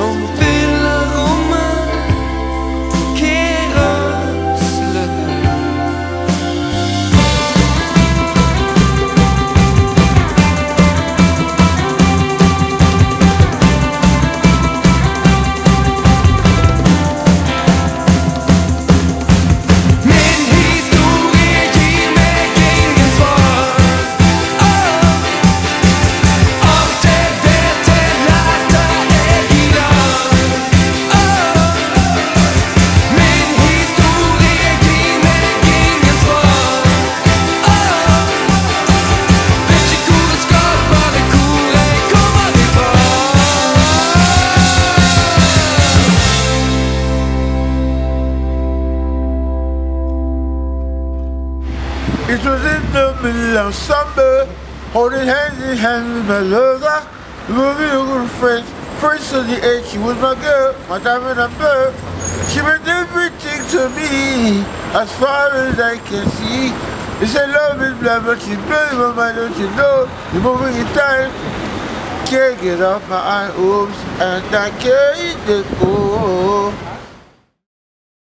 something It was in the middle of summer, holding hands in hand with my lover. Real good friends. First of the age, she was my girl, my diamond and. She meant everything to me, as far as I can see. They say love is blind, but she's blowing my mind, don't you know? You're moving in time. Can't get off my eye, oops, and I can't let go.